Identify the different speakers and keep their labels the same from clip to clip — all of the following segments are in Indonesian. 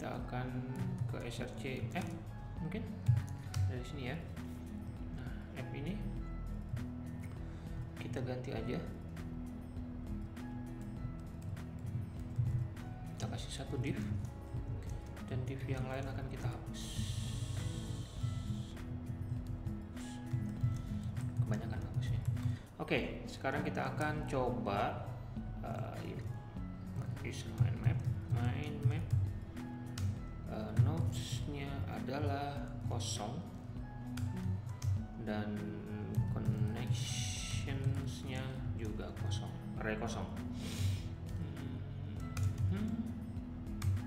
Speaker 1: kita akan ke src F mungkin dari sini ya. Nah F ini kita ganti aja. Kita kasih satu div dan div yang lain akan kita hapus. Kebanyakan hapusnya. Oke sekarang kita akan coba uh, use mind map mind map uh, nodesnya adalah kosong. Dan connectionsnya juga kosong. Array kosong. Hmm.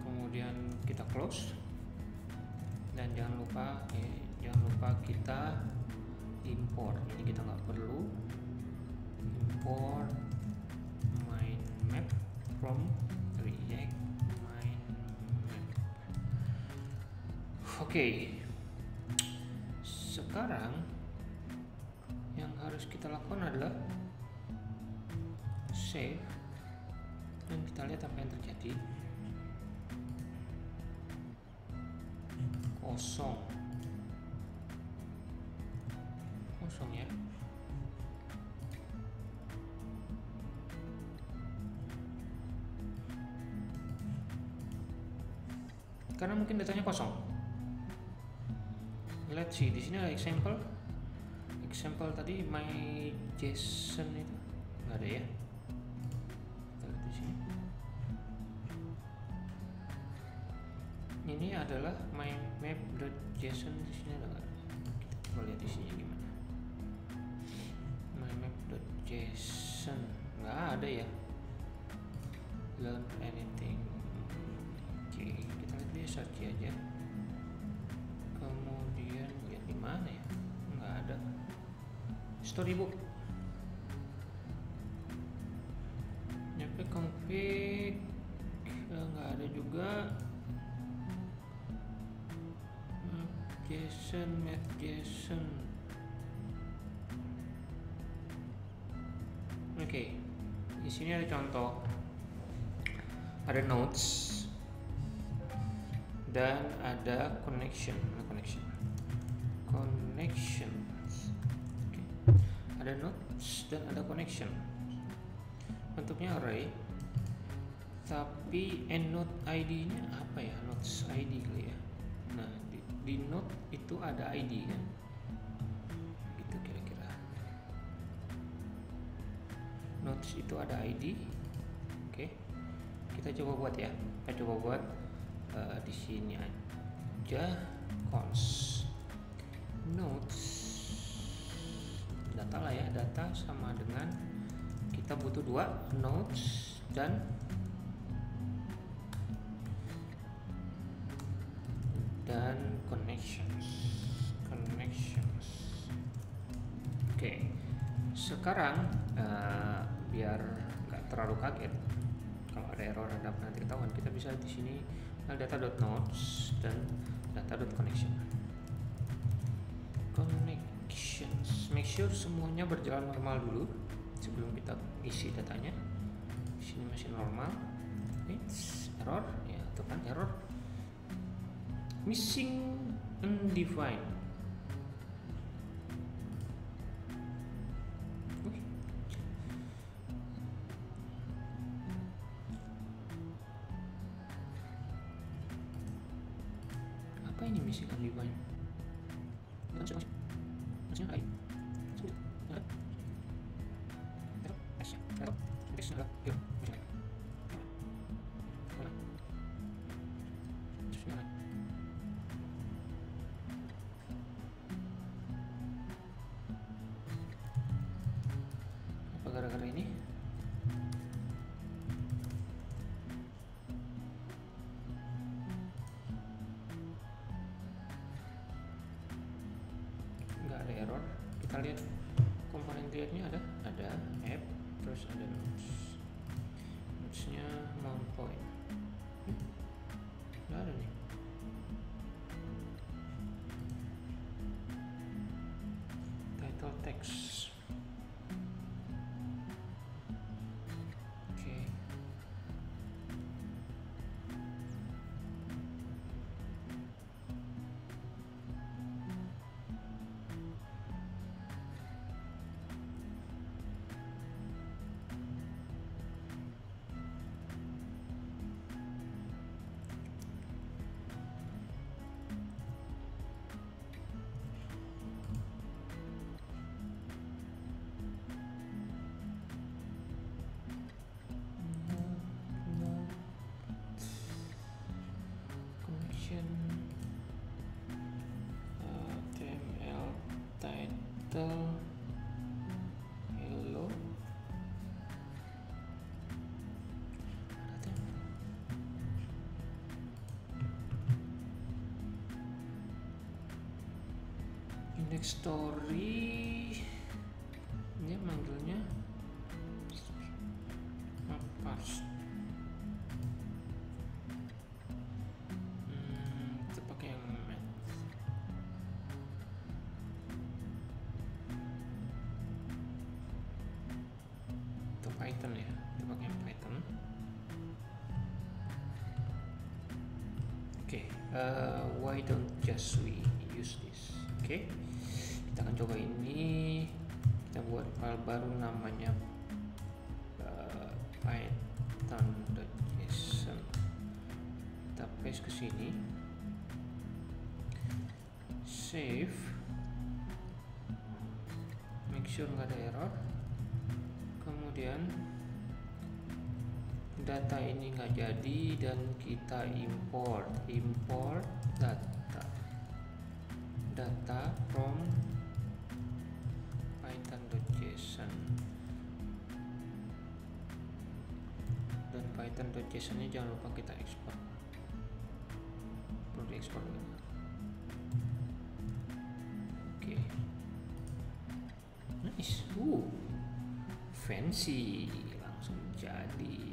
Speaker 1: kemudian kita close. Dan jangan lupa eh, jangan lupa kita import. Ini kita nggak perlu import mind map from okay. sekarang yang harus kita lakukan adalah save. Dan kita lihat apa yang terjadi. Kosong. Kosong ya. Karena mungkin datanya kosong let's see di sini ada example. Example tadi my json itu. Nggak ada ya? Kita di sini. Ini adalah my map.json di sini ada nggak? Kita coba lihat isinya gimana. My map.json nggak ada ya? Learn anything. Oke okay, kita lihat dia search aja di mana ya? Nggak ada. Storybook. Nyampe config nggak ada juga. Jason, Matt Jason. Oke, okay. di sini ada contoh, ada notes. Dan ada connection, connection, connections. Okay. Ada notes dan ada connection. Bentuknya array, tapi endnote ID-nya apa ya? Notes ID kali ya. Nah, di, di node itu ada ID kan gitu kira-kira notes itu ada ID oke kita coba buat ya kita coba buat uh, di sini aja cons notes data lah ya data sama dengan kita butuh dua notes dan dan connections connections oke okay. sekarang uh, biar nggak terlalu kaget kalau ada error ada nanti ketahuan kita bisa di sini data.nodes dan data.connection connections make sure semuanya berjalan normal dulu sebelum kita isi datanya. Sini masih normal. It's error. Ya itu kan error. Missing undefined. Apa ini missing undefined? Masih gara-gara ini nggak ada error. Kita lihat komponen create-nya ada ada app terus ada notes. Notesnya mount point hmm? nggak ada nih. Title text story dia manggilnya parse hmm, kita pakai yang math itu python ya? Kita yang python. Oke uh, why don't just we use this? Oke kita akan coba ini. Kita buat file baru namanya uh, python.json kita paste ke sini. Save. Make sure nggak ada error. Kemudian data ini nggak jadi dan kita import. Import data. Data from dan python.json nya jangan lupa kita ekspor. Perlu diekspor oke. Nice. Uh fancy. Langsung jadi